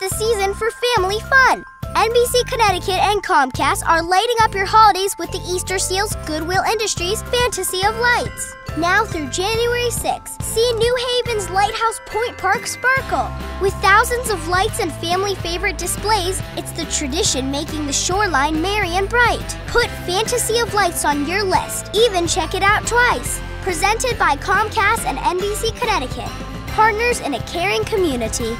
the season for family fun. NBC Connecticut and Comcast are lighting up your holidays with the Easter Seals Goodwill Industries Fantasy of Lights. Now through January 6, see New Haven's Lighthouse Point Park sparkle. With thousands of lights and family favorite displays, it's the tradition making the shoreline merry and bright. Put Fantasy of Lights on your list, even check it out twice. Presented by Comcast and NBC Connecticut, partners in a caring community.